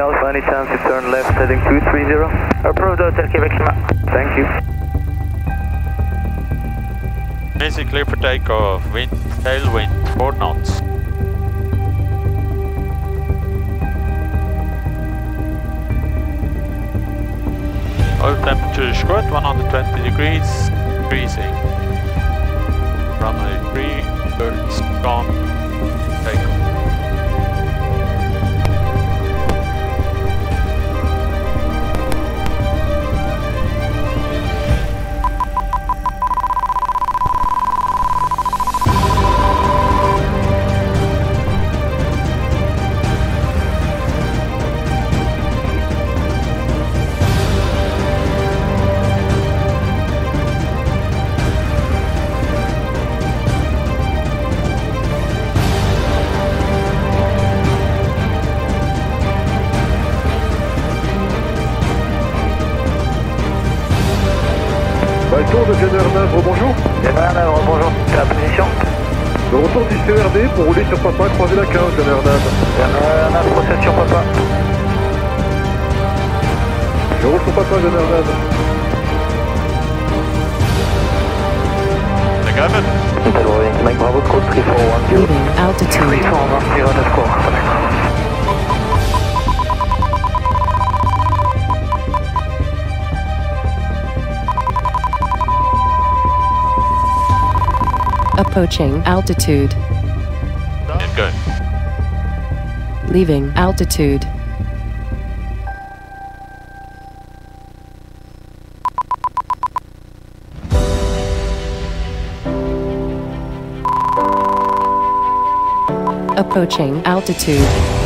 Alpha. Any chance to turn left heading 230? Approved Hotel Quebec Lima. Thank you. Easy clear for takeoff. Wind, tailwind, 4 knots. Oil temperature is good, 120 degrees, freezing. Runway 3, birds gone, takeoff. retour de CNRD, bonjour. Démarre, bonjour, la position. Le retour du CRD pour rouler sur Papa, croiser la 15, procède sur Papa. Je roule sur Papa, Bravo, Mike Bravo, code 341. Altitude. 341, Approaching altitude. Good. Leaving altitude. Approaching altitude.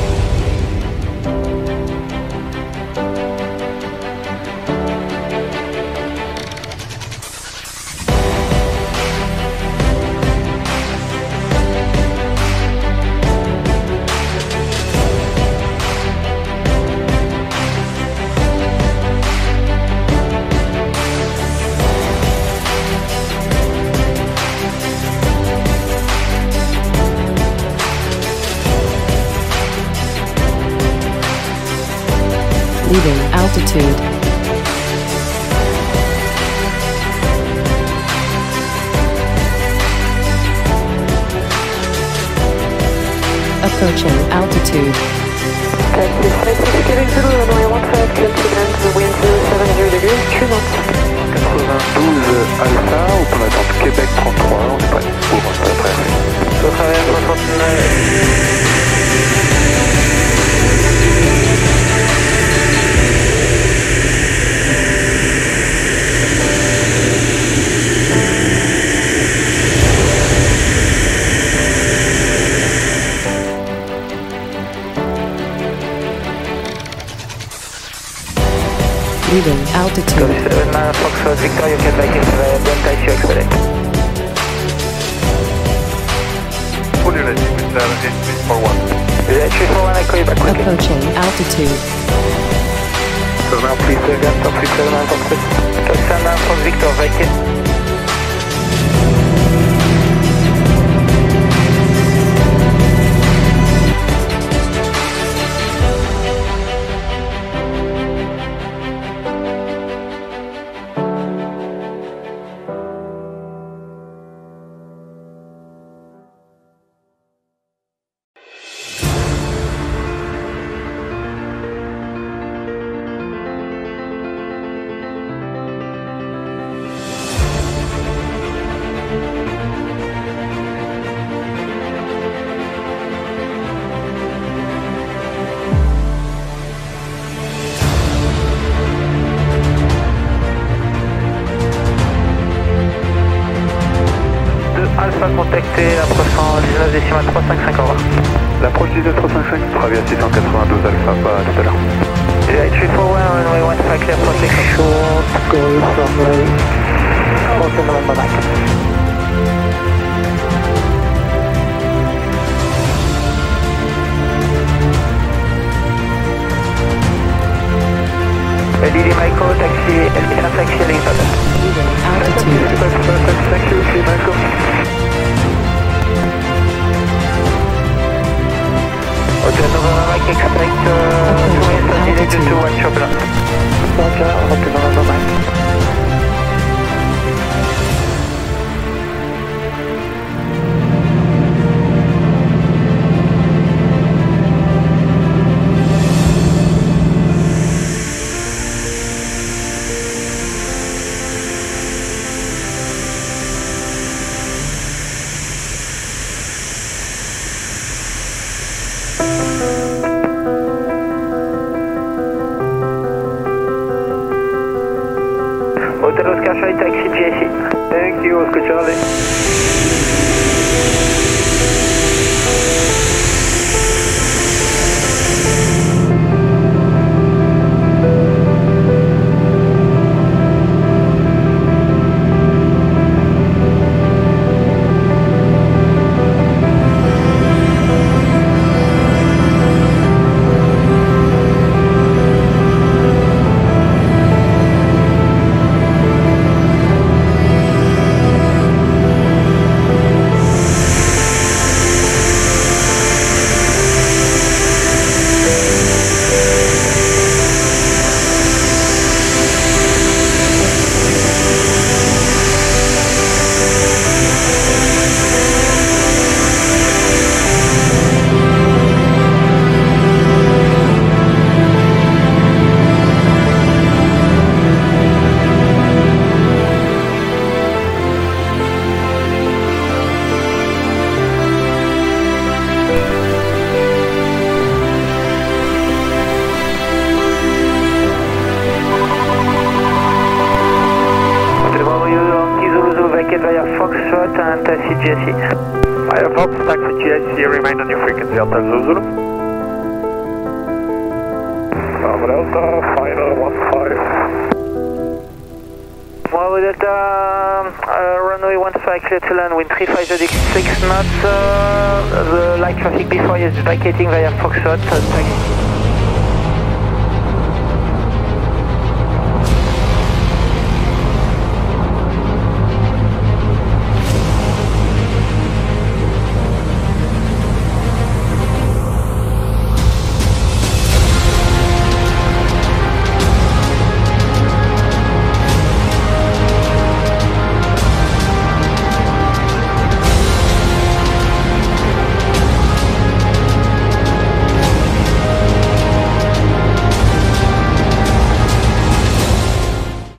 Leaving altitude. Approaching altitude. Taxi 56 Québec runway 15, continent, the wind 07 degrees, 2 knots. 92 Alpha, Québec 33, on est prêt. Sur travers 69. Leaving altitude. 79 Foxtrot Victor, you get back into the don't taxi you expedite. Full unit, with 8341. Yeah, 341, I call you back quickly. Approaching altitude. So now please again, top 379 Foxtrot. Top 79 Fox Victor, vacate. Contacté, approchant 19 décimal 355, au revoir. L'approche 19355 sera via 692 Alpha, pas à tout à l'heure. Yeah, 341, runway 15, clear go expect uh, 2 minutes of delay due to one trouble. Roger, Charlie, taxi GSC. Thank you, Oscar Charlie. Taxi GSC. Firefox, taxi GSC, remain on your frequency, Hotel Zulu. Bravo Delta, final 15. Bravo Delta, uh, runway 15 clear to land, wind 35 6 knots. Uh, the light traffic before you is vacating via Foxtrot. Uh.